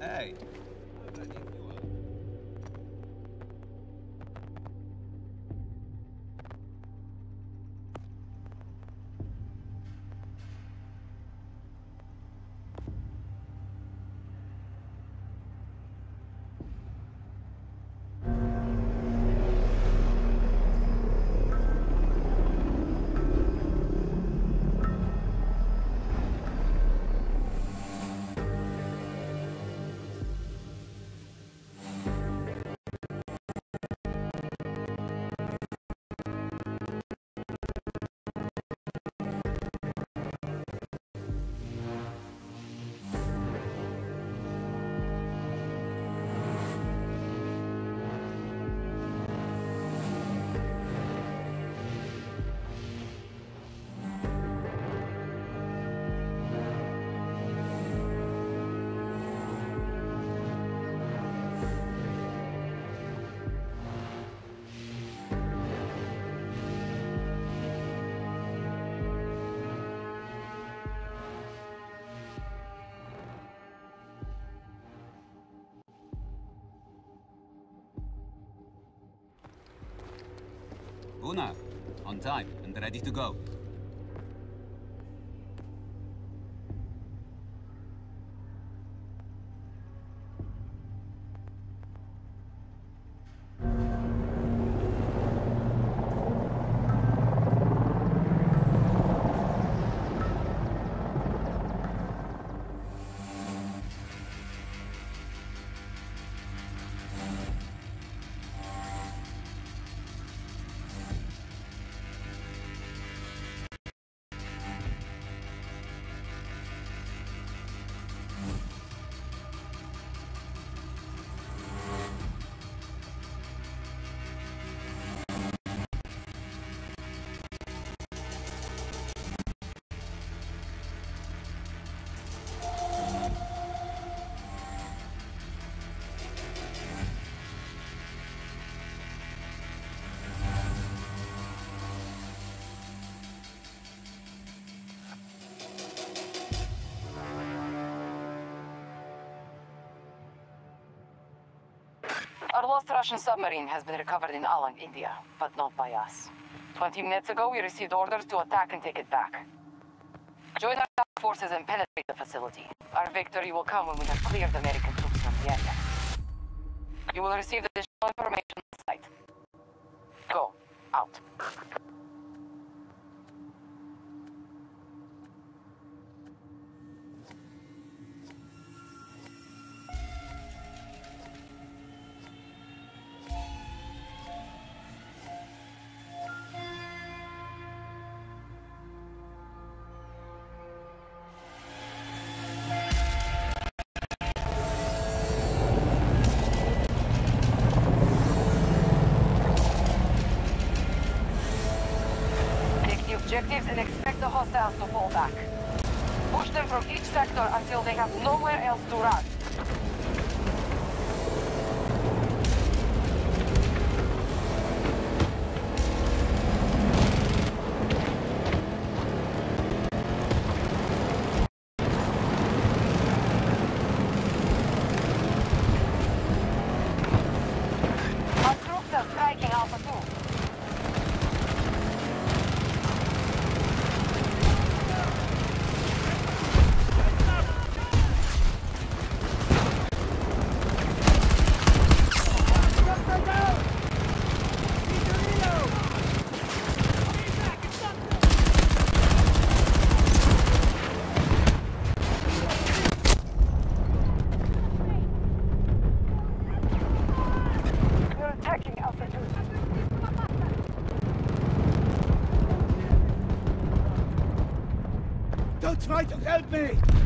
Hey. Una, on time and ready to go. Our lost Russian submarine has been recovered in Alang, India, but not by us. Twenty minutes ago, we received orders to attack and take it back. Join our forces and penetrate the facility. Our victory will come when we have cleared American troops from the area. You will receive additional information on site. Go. Out. Objectives and expect the hostiles to fall back. Push them from each sector until they have nowhere else to run. Try to help me!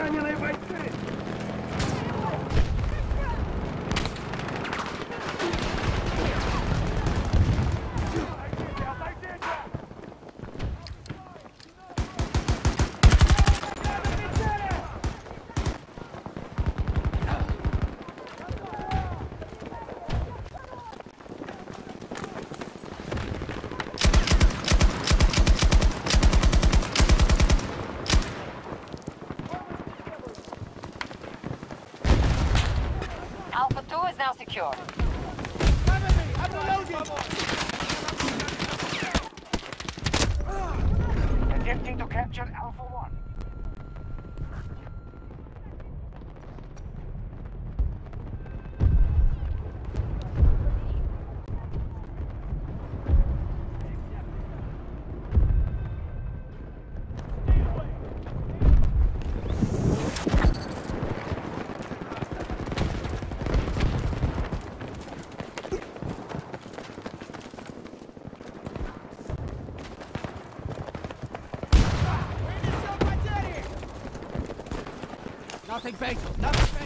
раненые бойцы! черт. Nothing fatal! Nothing fatal!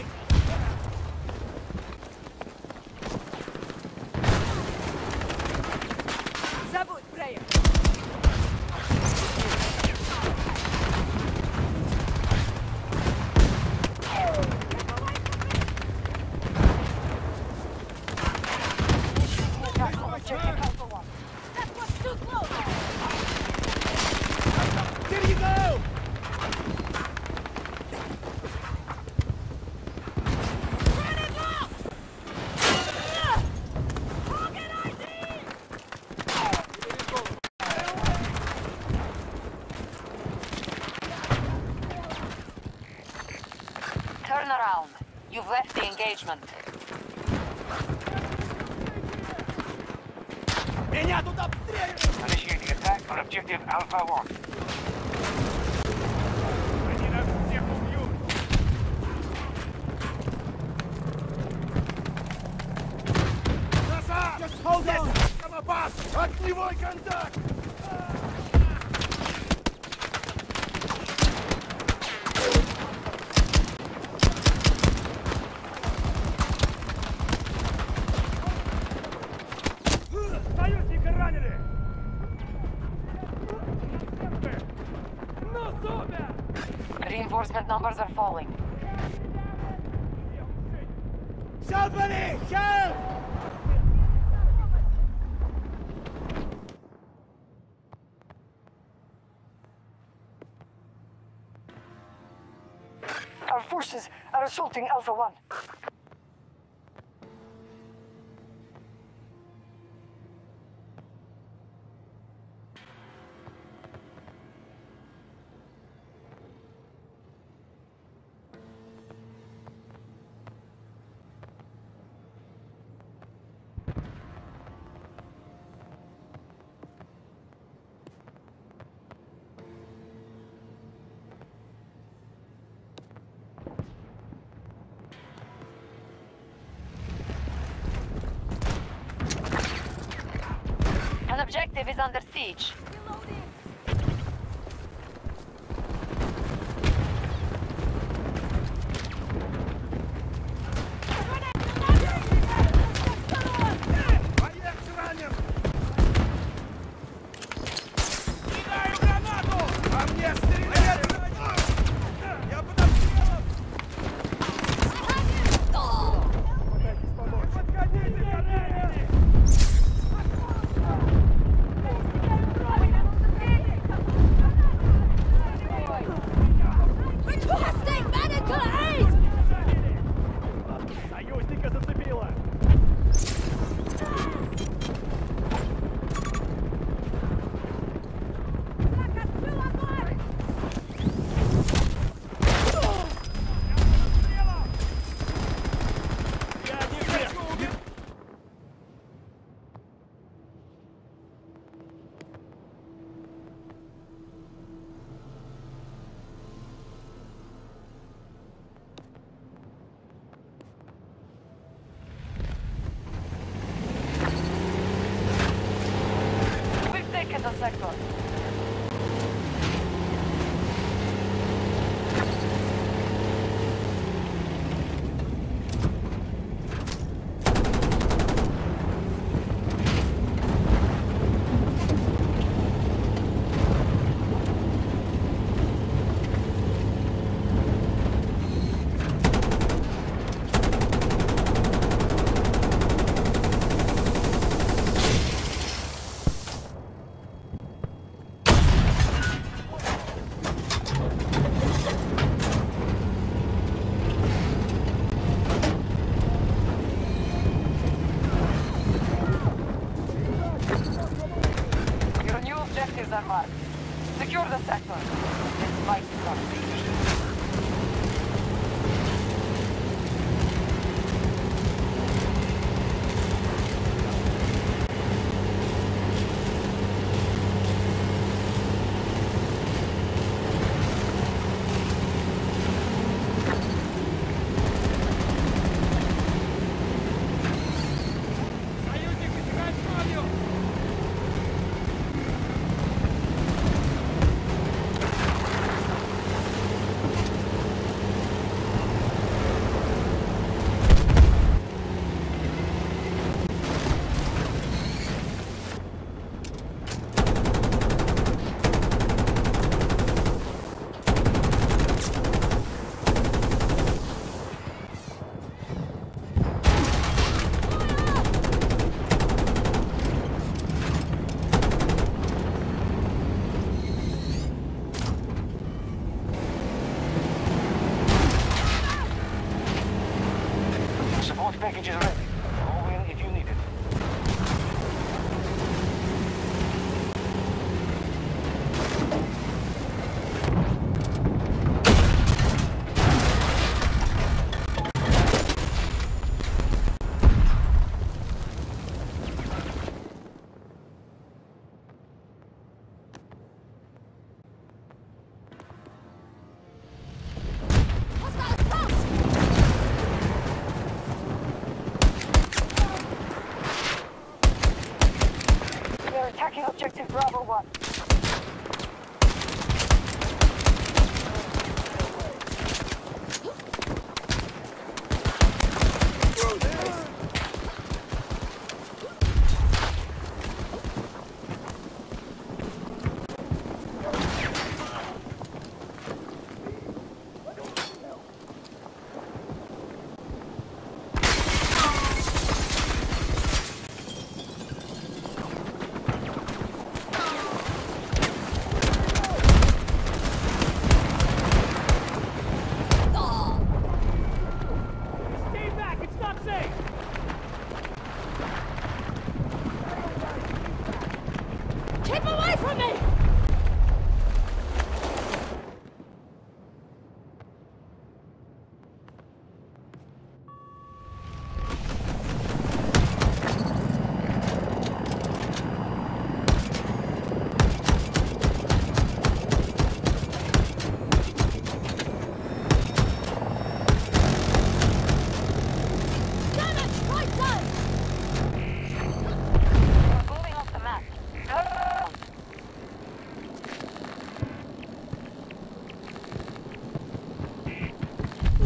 engagement. Finishing attack on objective Alpha 1. Reinforcement numbers are falling. Somebody! Shout! Our forces are assaulting Alpha-1. Objective is under siege.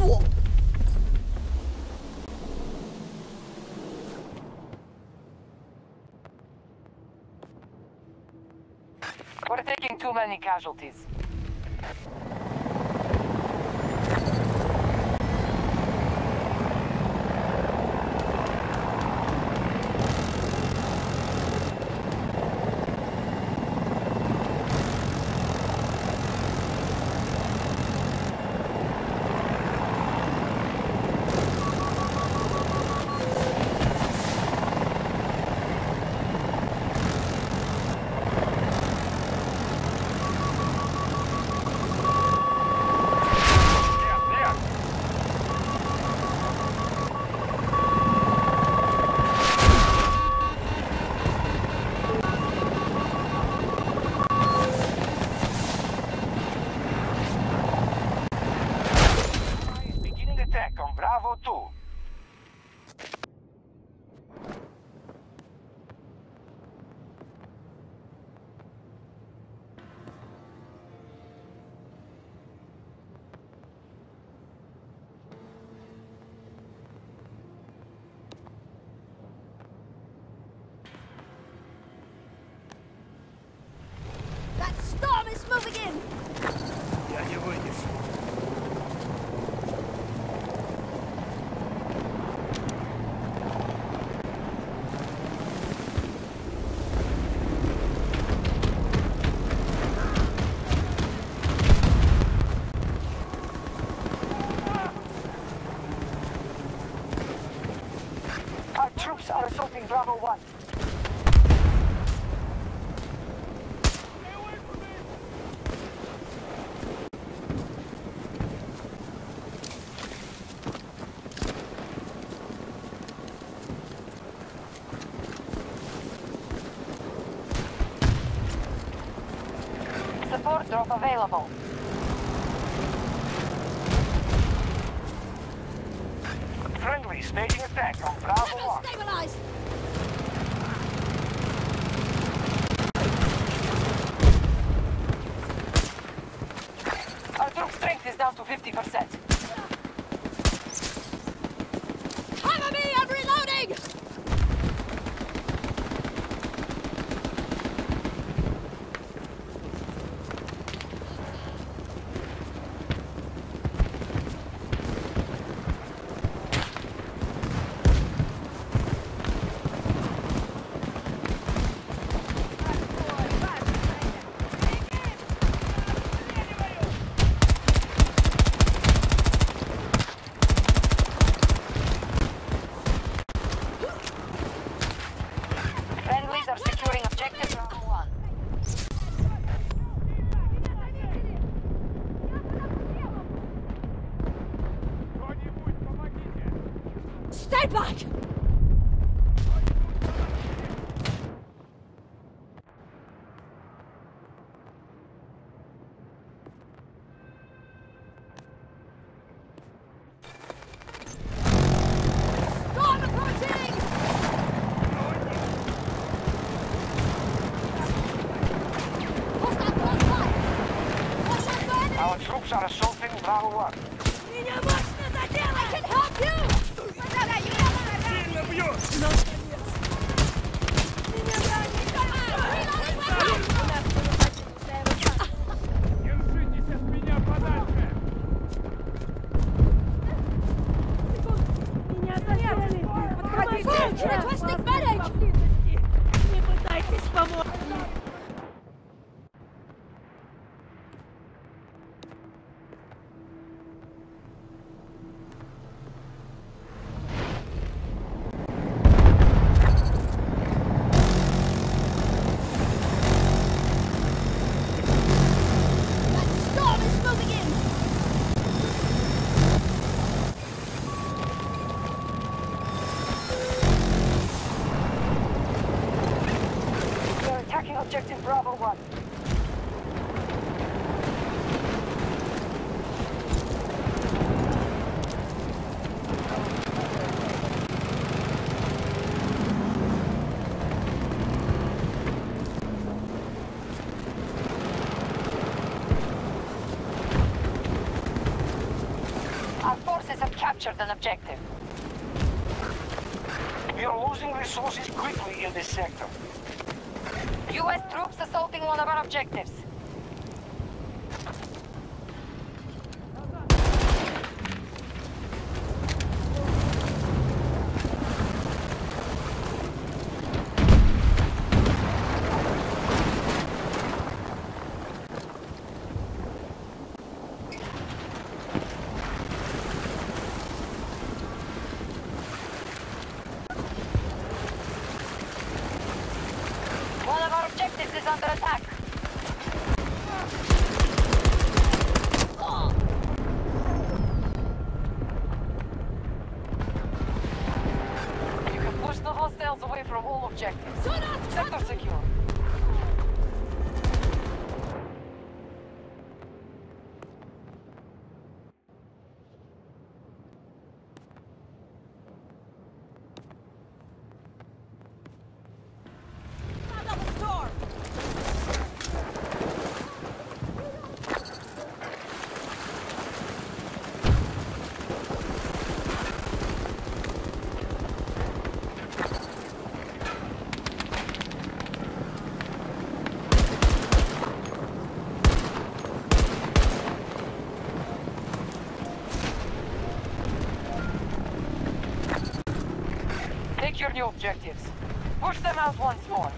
We're taking too many casualties. Bravo 1. Support drop available. are assaulting Bravo 1. with an objective. We are losing resources quickly in this sector. U.S. troops assaulting one of our objectives. Secure new objectives. Push them out once more.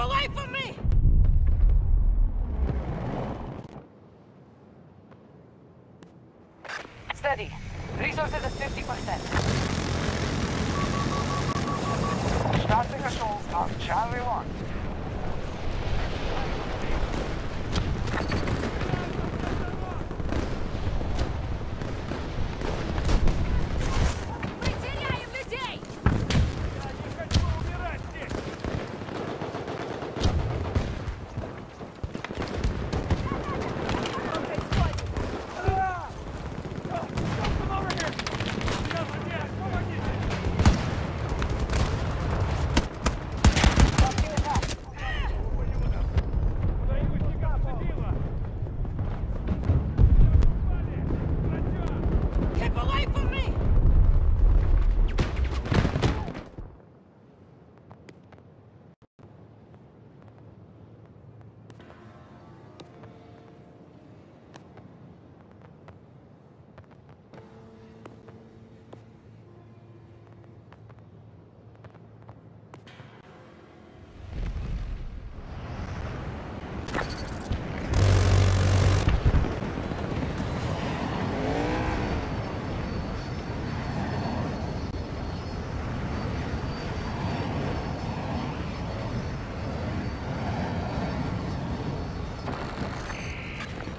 A life of me!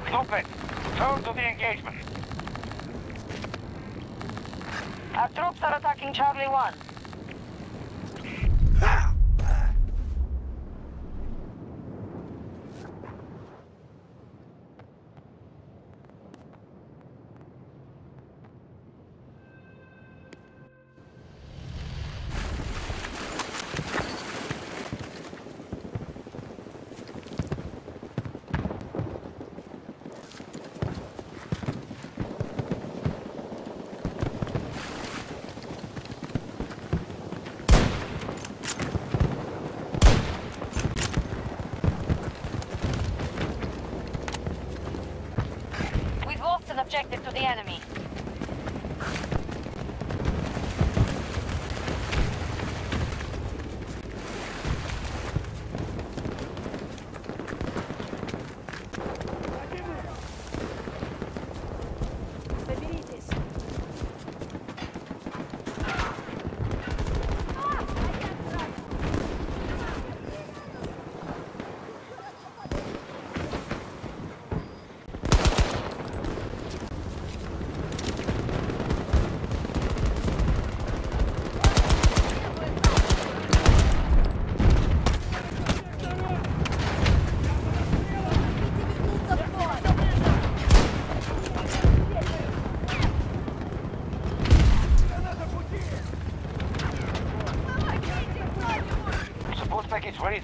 Stupid! Turn to the engagement. Our troops are attacking Charlie 1.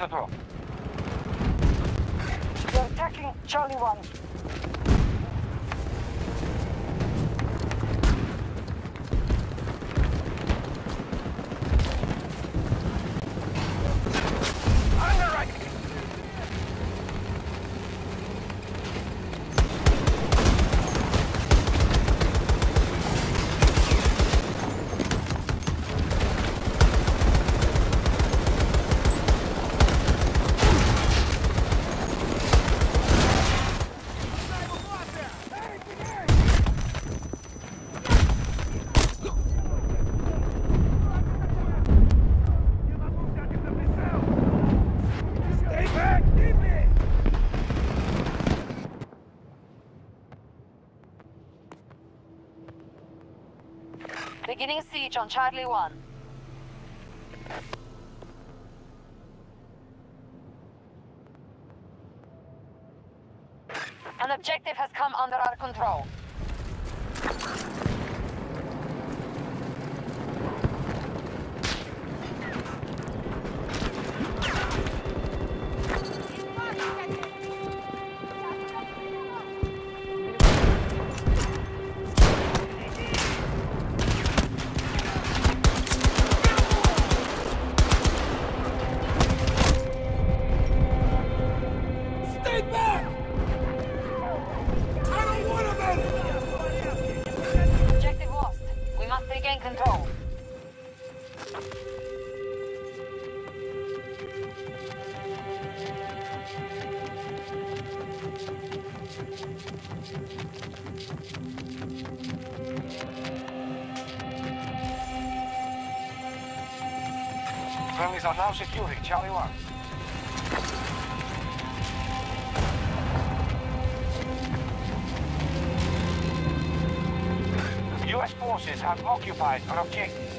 To drop. They're attacking Charlie 1. Beginning siege on Charlie 1. An objective has come under our control. Friendlies are now securing Charlie 1. U.S. forces have occupied our objectives.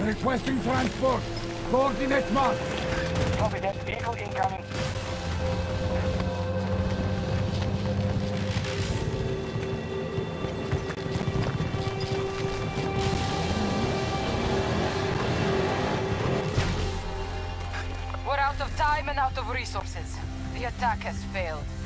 Requesting transport. Coordinate mark. Copy that. Vehicle incoming. Attack has failed.